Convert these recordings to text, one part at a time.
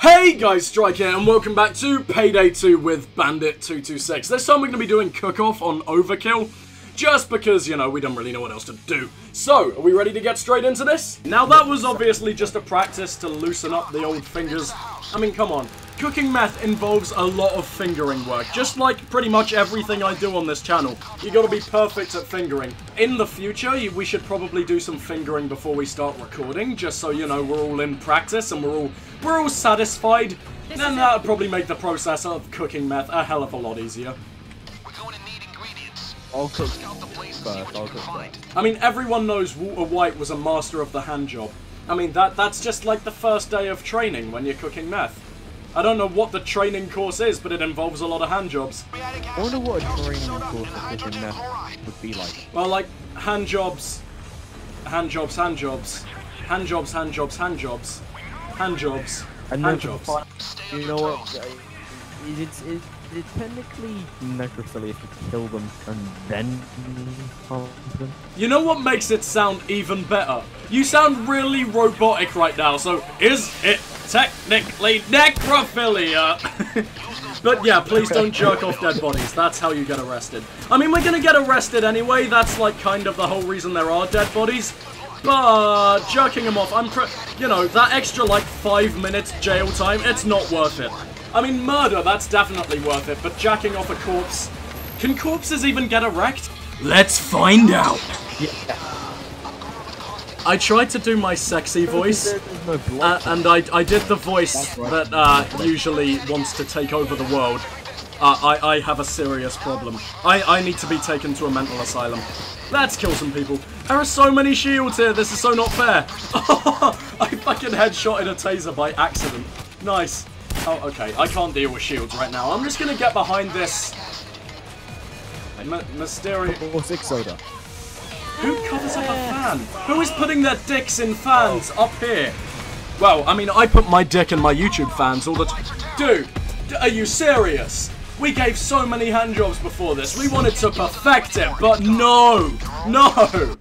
Hey guys, Strike here, and welcome back to Payday 2 with Bandit226. This time we're going to be doing Cook-Off on Overkill, just because, you know, we don't really know what else to do. So, are we ready to get straight into this? Now that was obviously just a practice to loosen up the old fingers. I mean, come on. Cooking meth involves a lot of fingering work, just like pretty much everything I do on this channel. You gotta be perfect at fingering. In the future, we should probably do some fingering before we start recording, just so, you know, we're all in practice and we're all, we're all satisfied. Then that would probably make the process of cooking meth a hell of a lot easier. We're going to need ingredients. I'll cook Scout the place and see first, what I'll you can cook find. I mean, everyone knows Walter White was a master of the hand job. I mean, that that's just like the first day of training when you're cooking meth. I don't know what the training course is, but it involves a lot of hand jobs. I wonder what a training course for cooking meth would be like. Well, like, hand jobs, hand jobs, hand jobs, hand jobs, hand jobs, hand jobs, hand jobs, And hand jobs. fi- You know what? uh, Is it, is it technically necrophilia if you kill them and then them? You know what makes it sound even better? You sound really robotic right now, so is it technically necrophilia? but yeah, please don't jerk off dead bodies. That's how you get arrested. I mean, we're gonna get arrested anyway. That's like kind of the whole reason there are dead bodies. But jerking him off, I'm you know, that extra like five minutes jail time, it's not worth it. I mean, murder, that's definitely worth it, but jacking off a corpse. Can corpses even get erect? Let's find out. I tried to do my sexy voice, uh, and I, I did the voice that uh, usually wants to take over the world. Uh, I, I have a serious problem. I, I need to be taken to a mental asylum. Let's kill some people. There are so many shields here, this is so not fair. I fucking headshotted a taser by accident. Nice. Oh, okay, I can't deal with shields right now. I'm just gonna get behind this... My- mysterious... or six soda. Who covers up a fan? Who is putting their dicks in fans up here? Well, I mean, I put my dick in my YouTube fans all the time. Dude, are you serious? We gave so many handjobs before this. We wanted to perfect it, but no! No!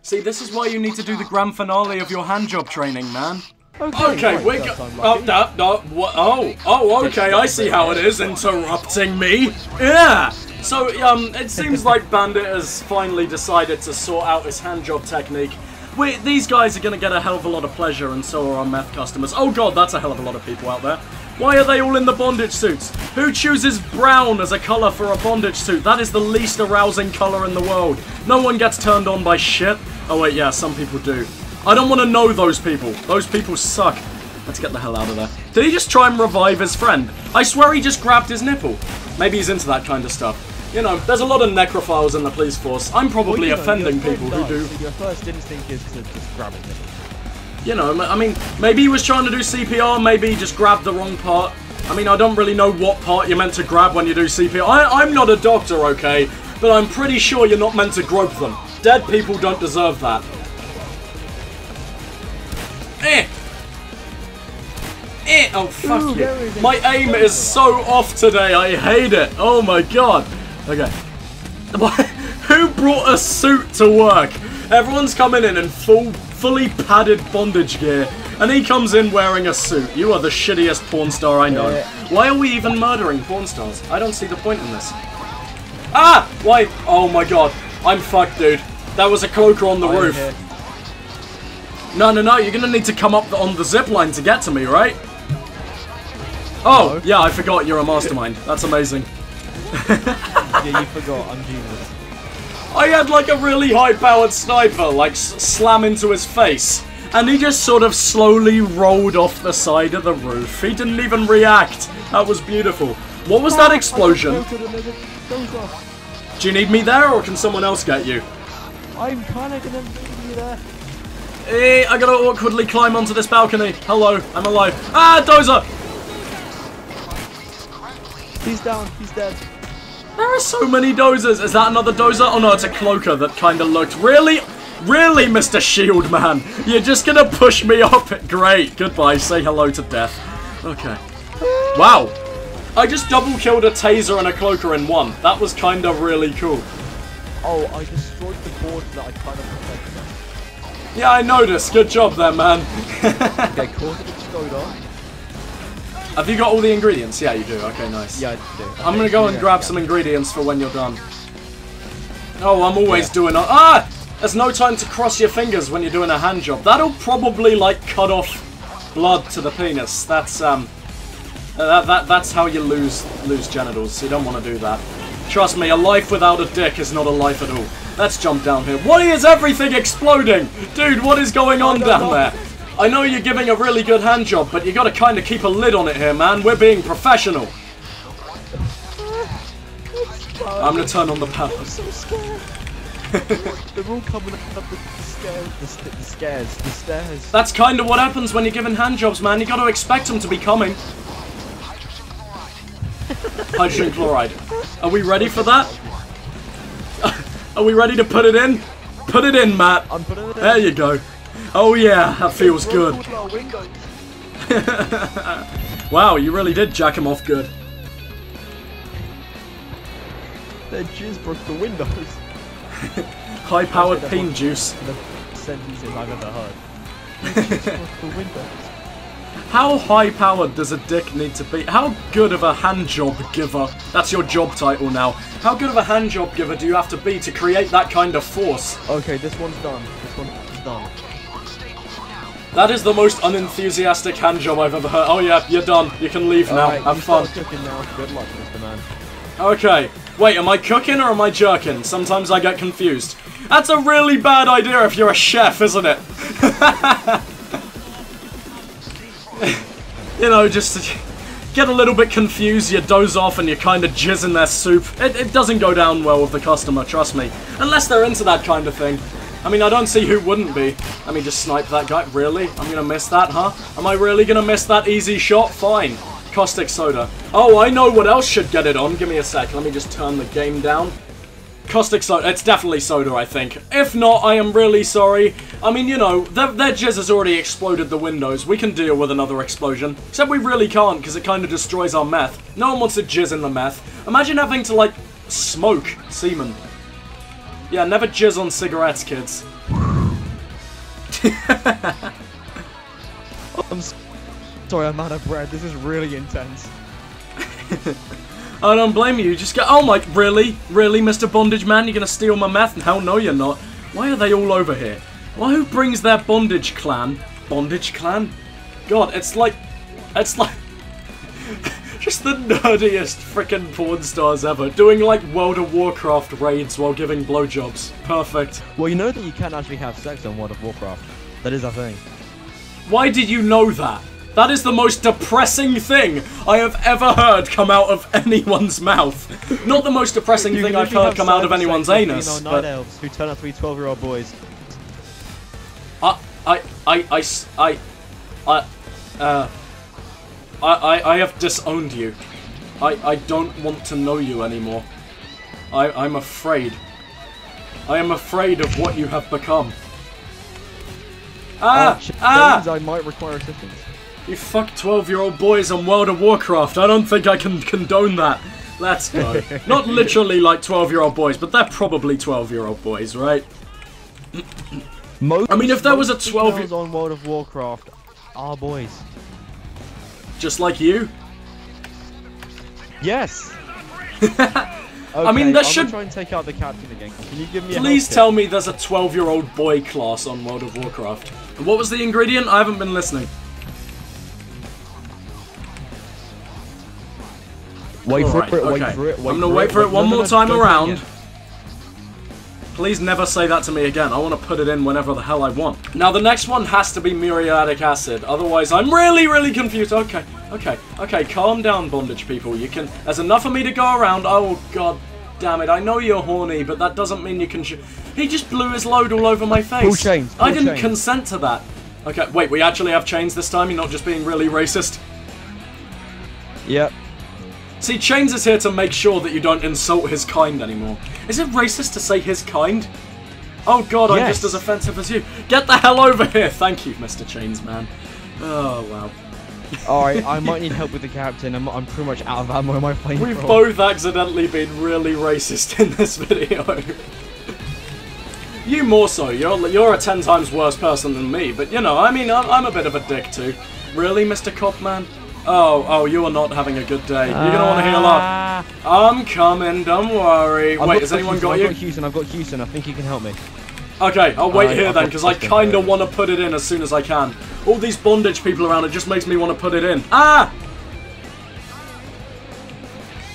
See, this is why you need to do the grand finale of your handjob training, man. Okay, right, we're go- oh, no, no, what, oh, oh, okay, I see how it is, interrupting me. Yeah. So, um, it seems like Bandit has finally decided to sort out his handjob technique. We, these guys are gonna get a hell of a lot of pleasure, and so are our meth customers. Oh god, that's a hell of a lot of people out there. Why are they all in the bondage suits? Who chooses brown as a colour for a bondage suit? That is the least arousing colour in the world. No one gets turned on by shit. Oh wait, yeah, some people do. I don't want to know those people. Those people suck. Let's get the hell out of there. Did he just try and revive his friend? I swear he just grabbed his nipple. Maybe he's into that kind of stuff. You know, there's a lot of necrophiles in the police force. I'm probably Well, you know, offending people who do. so Your first instinct is to just grab it. You know, I mean, maybe he was trying to do CPR, maybe he just grabbed the wrong part. I mean, I don't really know what part you're meant to grab when you do CPR. I, I'm not a doctor, okay? But I'm pretty sure you're not meant to grope them. Dead people don't deserve that. Eh! Eh! Oh, fuck Ooh, you. there is a My aim is so off today, I hate it. Oh my god. Okay. Who brought a suit to work? Everyone's coming in in full, fully padded bondage gear, and he comes in wearing a suit. You are the shittiest porn star I know. Yeah. Why are we even murdering porn stars? I don't see the point in this. Ah! Why? Oh my god. I'm fucked, dude. That was a cloaker on the I'm roof. here. No, no, no. You're gonna need to come up on the zip line to get to me, right? Oh, No. yeah. I forgot you're a mastermind. That's amazing. Yeah, you forgot. I'm genius. I had like a really high-powered sniper, like s- slam into his face, and he just sort of slowly rolled off the side of the roof. He didn't even react. That was beautiful. What was that explosion? Do you need me there, or can someone else get you? I'm kind of gonna leave you there. Eh, I gotta awkwardly climb onto this balcony. Hello, I'm alive. Ah, Dozer! He's down. He's dead. There are so many dozers. Is that another dozer? Oh no, it's a cloaker that kind of looked really, really, Mr. Shield Man. You're just gonna push me off it. Great. Goodbye. Say hello to death. Okay. Wow. I just double killed a taser and a cloaker in one. That was kind of really cool. Oh, I destroyed the board that I kind of protected. Yeah, I noticed. Good job there, man. Okay, caustic soda. Have you got all the ingredients? Yeah, you do. Okay, nice. Yeah, I do. I'm gonna go and grab yeah. some ingredients for when you're done. Oh, I'm always Yeah. doing a- Ah! There's no time to cross your fingers when you're doing a hand job. That'll probably, like, cut off blood to the penis. That's, um... uh, That, that, that's how you lose lose genitals. You don't want to do that. Trust me, a life without a dick is not a life at all. Let's jump down here. Why is everything exploding? Dude, what is going on down no. there? I know you're giving a really good hand job, but you gotta kinda keep a lid on it here, man. We're being professional. I'm gonna turn on the power. I'm so scared. They're all coming up the stairs, the, st the stairs, the stairs. That's kind of what happens when you're given hand jobs, man. You gotta expect them to be coming. Hydrogen chloride. Are we ready for that? Are we ready to put it in? Put it in, Matt. I'm putting it in. There you go. Oh yeah, that feels good. Roll down windows. Wow, you really did jack him off good. Their jizz broke the windows. High-powered peen juice. The sentences I've ever heard. Their jizz broke the windows. How high-powered does a dick need to be? How good of a hand job giver? That's your job title now. How good of a hand job giver do you have to be to create that kind of force? Okay, this one's done. This one's done. That is the most unenthusiastic hand job I've ever heard. Oh yeah, you're done. You can leave now. Alright, Have fun. now. Good luck, Mr. Man. Okay. Wait, am I cooking or am I jerking? Sometimes I get confused. That's a really bad idea if you're a chef, isn't it? you know, just to get a little bit confused, you doze off and you kind of jizz in their soup. It, it doesn't go down well with the customer, trust me. Unless they're into that kind of thing. I mean, I don't see who wouldn't be. Let me just snipe that guy. Really? I'm gonna miss that, huh? Am I really gonna miss that easy shot? Fine. Caustic soda. Oh, I know what else should get it on. Give me a sec. Let me just turn the game down. Caustic soda. It's definitely soda, I think. If not, I am really sorry. I mean, you know, their, their jizz has already exploded the windows. We can deal with another explosion. Except we really can't, because it kind of destroys our meth. No one wants to jizz in the meth. Imagine having to, like, smoke semen. Yeah, never jizz on cigarettes, kids. I'm sorry, I'm out of breath. This is really intense. I don't blame you. Just get. Oh my. Really? Really, Mr. Bondage Man? You're gonna steal my meth? Hell no, you're not. Why are they all over here? Why who brings their bondage clan? Bondage clan? God, it's like. It's like. just the nerdiest freaking porn stars ever. Doing like World of Warcraft raids while giving blowjobs. Perfect. Well, you know that you can actually have sex on World of Warcraft. That is a thing. Why did you know that? That is the most depressing thing I have ever heard come out of anyone's mouth. Not the most depressing You thing I've heard come out of anyone's anus. female but- night elves who turn out to be 12-year-old boys. I, I, I, I, s- I, I, uh, I, I, I have disowned you. I, I don't want to know you anymore. I, I'm afraid. I am afraid of what you have become. Ah! Uh, ah! I might require assistance. You fuck 12 year old boys on World of Warcraft. I don't think I can condone that. Let's go. Not literally like 12 year old boys, but they're probably 12 year old boys, right? Most, I mean, if there was a most 12 females on World of Warcraft are boys. Just like you. Yes. I mean, that I'm should- try and take out the captain again. Can you give me Please tell me there's a 12 year old boy class on World of Warcraft. And what was the ingredient? I haven't been listening. Wait for Alright, it. Wait okay. for it. Wait I'm gonna wait for it one no, no, more no, time don't around. Please never say that to me again. I want to put it in whenever the hell I want. Now, the next one has to be muriatic acid. Otherwise, I'm really, really confused. Okay, okay, okay. Calm down, bondage people. You can. There's enough of me to go around. Oh, god damn it. I know you're horny, but that doesn't mean you can. Sh- he just blew his load all over my face. Pull chains, I didn't chains. consent to that. Okay, wait. We actually have chains this time. You're not just being really racist. Yep. See, Chains is here to make sure that you don't insult his kind anymore. Is it racist to say his kind? Oh god, I'm just as offensive as you. Get the hell over here! Thank you, Mr. Chains, man. Oh, wow. Alright, I might need help with the captain. I'm, I'm pretty much out of ammo in my flame. We've both accidentally been really racist in this video. You more so. You're you're a ten times worse person than me. But you know, I mean, I'm, I'm a bit of a dick too. Really, Mr. Copman? Oh, oh, you are not having a good day. You're gonna want to heal up. Ah. I'm coming. Don't worry. I've Wait, has anyone Houston, got I've you? got Houston, I've got Houston. I think you can help me. Okay, I'll wait I- here I've then, because I kinda want to put it in as soon as I can. All these bondage people around, it just makes me want to put it in. Ah!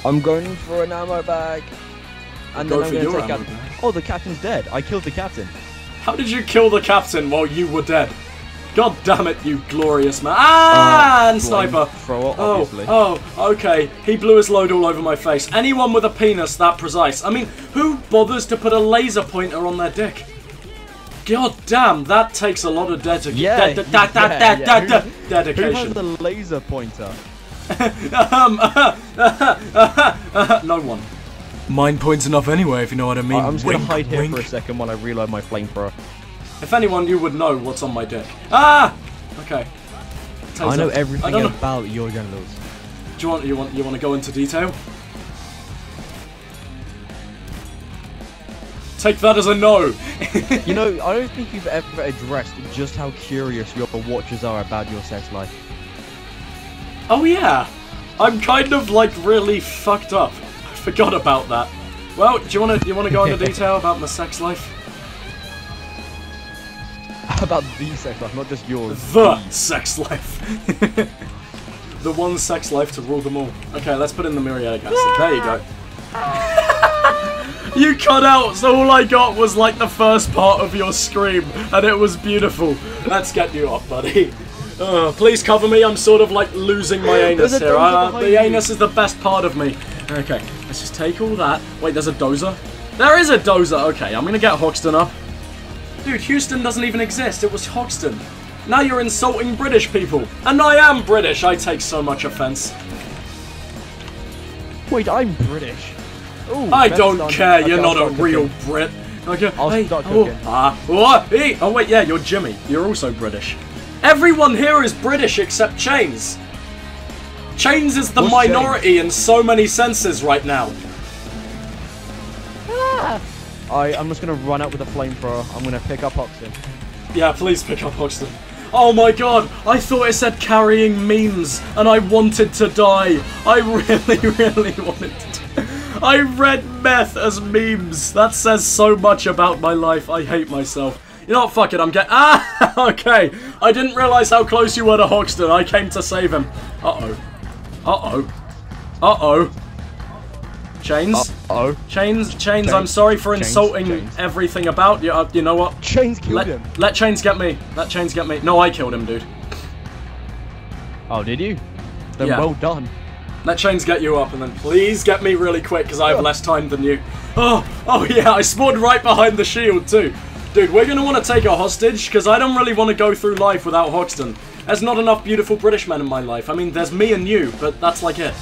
I'm going for an ammo bag. And Go then for I'm your gonna take ammo out. bag. Oh, the captain's dead. I killed the captain. How did you kill the captain while you were dead? God damn it, you glorious man. Ah! Uh, and sniper. Thrower, Oh, obviously. oh, okay. He blew his load all over my face. Anyone with a penis that precise. I mean, who bothers to put a laser pointer on their dick? God damn, that takes a lot of dedication. Yeah, de- da- da- yeah, da- yeah. da- da- Who has the laser pointer? Um, no one. Mine points enough anyway, if you know what I mean. I- I'm just gonna Wink, hide here for a second while I reload my flamethrower. If anyone, you would know what's on my dick. Ah! Okay. I know everything I don't know. about your genitals. Do you want you want you want to go into detail? Take that as a no. You know, I don't think you've ever addressed just how curious your watchers are about your sex life. oh yeah, I'm kind of like really fucked up. I forgot about that. Well, do you want to you want to go into detail about my sex life? about the sex life, not just yours. The sex life. the one sex life to rule them all. Okay, let's put in the muriatic acid. There you go. you cut out, so all I got was like the first part of your scream, and it was beautiful. Let's get you up, buddy. Uh, please cover me. I'm sort of like losing my anus There's a here. Uh, the you. anus is the best part of me. Okay, let's just take all that. Wait, there's a dozer. There is a dozer. Okay, I'm gonna get Hoxton up. Dude, Houston doesn't even exist. It was Hoxton. Now you're insulting British people. And I am British. I take so much offense. Wait, I'm British. Ooh, I don't care. Okay, You're not a real cooking. Brit. Okay. I'll hey, start oh, cooking. ah, what? Hey, oh wait, yeah, you're Jimmy. You're also British. Everyone here is British except Chains. Chains is the What's minority in so many senses right now. I, I'm just gonna run out with a flamethrower. I'm gonna pick up Hoxton. Yeah, please pick up Hoxton. Oh my god, I thought it said carrying memes, and I wanted to die. I really, really wanted to. Die. I read meth as memes. That says so much about my life. I hate myself. You know what? Fuck it. I'm getting. Ah, okay. I didn't realize how close you were to Hoxton. I came to save him. Uh oh. Uh oh. Uh oh. Chains? Uh. Uh oh. Chains. Chains. Chains. I'm sorry for Chains. insulting Chains. everything about you. Uh, you know what? Chains killed Let, him. let Chains get me. Let Chains get me. No, I killed him, dude. Oh, did you? Then Yeah. well done. Let Chains get you up, and then please get me really quick, because I have less time than you. Oh, oh yeah, I spawned right behind the shield, too. Dude, we're gonna want to take a hostage, because I don't really want to go through life without Hoxton. There's not enough beautiful British men in my life. I mean, there's me and you, but that's like it.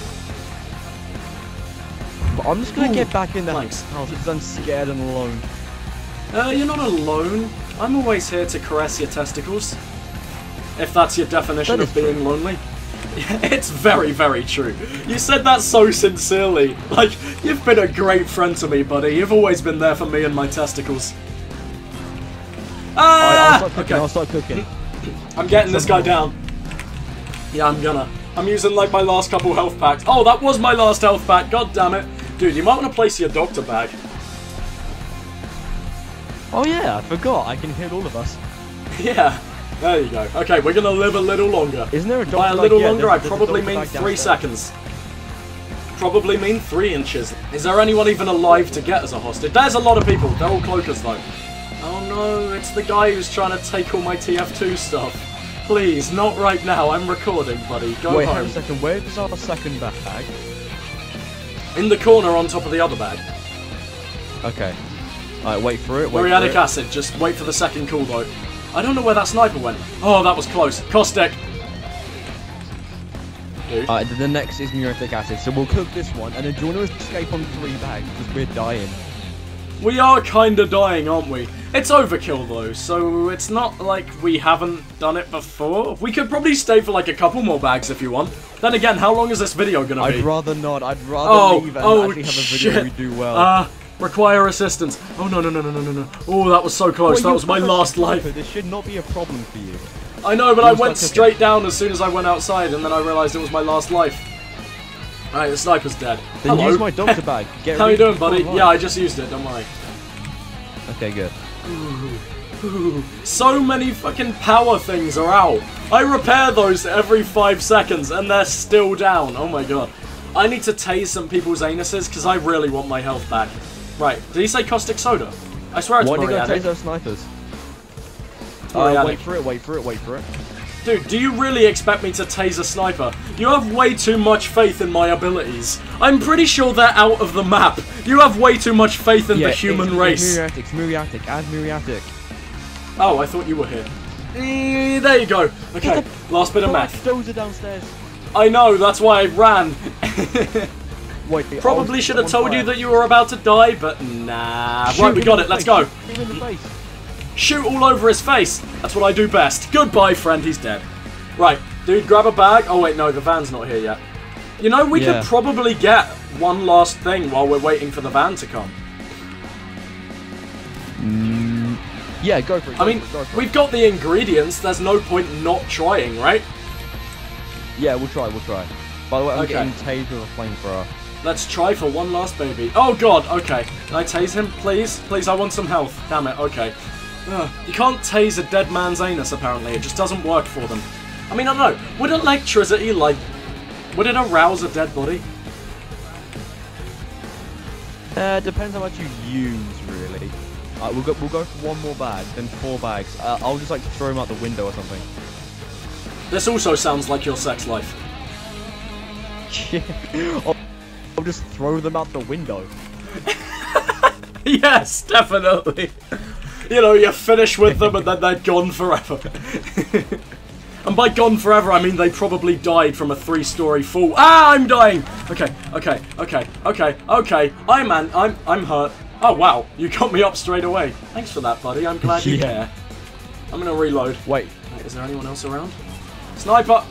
I'm just gonna Ooh, get back in the thanks. house because I'm scared and alone. Uh, you're not alone. I'm always here to caress your testicles. If that's your definition That of being true. lonely. It's very, very true. You said that so sincerely. Like, you've been a great friend to me, buddy. You've always been there for me and my testicles. Alright, I'll Ah! start cooking. Okay, I'll start cooking. I'm getting this guy down. Yeah, I'm gonna. I'm using like my last couple health packs. Oh, that was my last health pack. God damn it. Dude, you might want to place your doctor bag. Oh yeah, I forgot. I can heal all of us. Yeah, there you go. Okay, we're gonna live a little longer. Isn't there a doctor By a little Yeah, longer, there's- I probably mean three seconds. Probably mean three inches. Is there anyone even alive to get as a hostage? There's a lot of people. They're all cloakers though. Oh no, it's the guy who's trying to take all my TF2 stuff. Please, not right now. I'm recording, buddy. Go Wait, home. a second. Where is our second bag? In the corner on top of the other bag. Okay. Alright, wait for it. Wait Muriatic for it. acid. Just wait for the second call though. I don't know where that sniper went. Oh, that was close. Caustic. Alright, the next is muriatic acid. So we'll cook this one, and then do you want to escape on three bags because we're dying? We are kinda dying, aren't we? It's overkill though, so it's not like we haven't done it before. We could probably stay for like a couple more bags if you want. Then again, how long is this video gonna be? I'd rather not. I'd rather Oh, leave and oh, actually have a video shit. we do well. Uh, Require assistance. Oh no no no no no no no. Oh, that was so close. Wait, that was my last life. This should not be a problem for you. I know, but I went straight down as soon as I went outside, and then I realised it was my last life. Alright, the sniper's dead. Then Hello. use my doctor bag. Get How you doing, buddy? Yeah, I just used it. Don't worry. Okay, good. Ooh, so many fucking power things are out. I repair those every five seconds, and they're still down. Oh my god. I need to tase some people's anuses because I really want my health back. Right, did he say caustic soda? I swear it's Why did I take those snipers? Oh, Muriatic. wait for it, wait for it, wait for it. Dude, do you really expect me to tase a sniper? You have way too much faith in my abilities. I'm pretty sure they're out of the map. You have way too much faith in the human it's, race. It's muriatic, muriatic, add muriatic. Oh, I thought you were here. Eh, there you go. Okay, last bit of math. dozer downstairs. I know, that's why I ran. Wait, Probably should have told you that you were about to die, but nah. Shoot right, we got it, the let's face, go. Shoot him in the face. Shoot all over his face. That's what I do best. Goodbye, friend, he's dead. Right, dude, grab a bag. Oh, wait, no, the van's not here yet. You know, we Yeah. could probably get one last thing while we're waiting for the van to come. Mm, yeah, go for it. I mean, it, go for it. we've got the ingredients. There's no point not trying, right? Yeah, we'll try, we'll try. By the way, I'm Okay. getting tased with a flamethrower. Let's try for one last baby. Oh god, okay. Can I tase him, please? Please, I want some health. Damn it, okay. Ugh. You can't tase a dead man's anus, apparently. It just doesn't work for them. I mean, I don't know. Would electricity, like... Would it arouse a dead body? Uh, depends how much you use, really. Uh, we'll go, we'll go for one more bag, then four bags. Uh, I'll just like throw them out the window or something. This also sounds like your sex life. I'll, I'll just throw them out the window. yes, definitely. You know, you finish with them and then they're gone forever. and by gone forever, I mean they probably died from a three-story fall. Ah, I'm dying. Okay, okay, okay, okay, okay. I'm an, I'm, I'm hurt. Oh wow, you got me up straight away. Thanks for that, buddy. I'm glad you Yeah. care. I'm gonna reload. Wait. Wait, is there anyone else around? Sniper!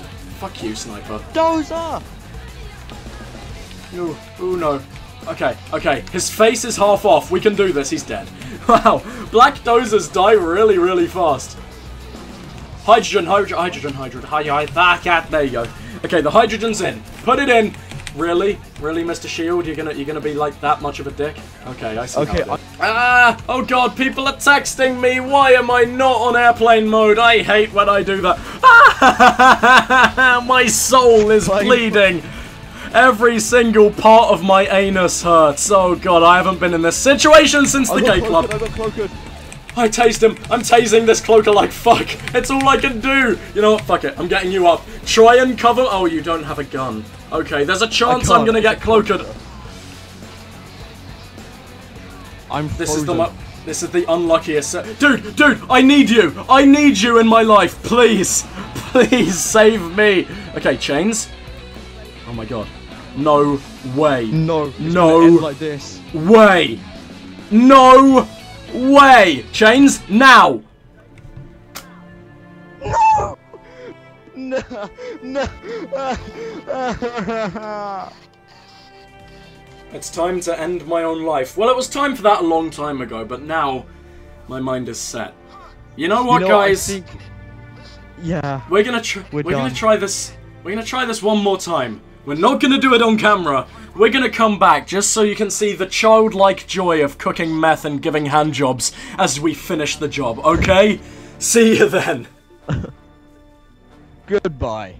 Fuck you, sniper. Dozer! Ooh, ooh no. Okay, okay. His face is half off. We can do this. He's dead. Wow. Black dozers die really, really fast. Hydrogen, hydrogen, hydrogen, hydrogen, hydrogen. Ah, cat. There you go. Okay, the hydrogen's in. Put it in. Really? Really, Mr. Shield? You're gonna you're gonna be like that much of a dick? Okay, I see. Okay. Ah! Oh god, people are texting me. Why am I not on airplane mode? I hate when I do that. Ah! My soul is bleeding. Every single part of my anus hurts. Oh god, I haven't been in this situation since the gay club. I. I tased him. I'm tasing this cloaker like fuck. It's all I can do. You know what? Fuck it. I'm getting you up. Try and cover. Oh, you don't have a gun. Okay, there's a chance I'm gonna get cloaked. I'm This is the this is the unluckiest. Dude, dude, I need you. I need you in my life. Please, please save me. Okay, chains. Oh my god. No way. No, No. like this. way. No way. Chains now. No, no. No. It's time to end my own life. Well, it was time for that a long time ago, but now my mind is set. You know what, you know, guys? think- Yeah. We're gonna try. We're, We're gonna try this. We're gonna try this one more time. We're not gonna do it on camera. We're gonna come back just so you can see the childlike joy of cooking meth and giving hand jobs as we finish the job. Okay? see you then. Goodbye.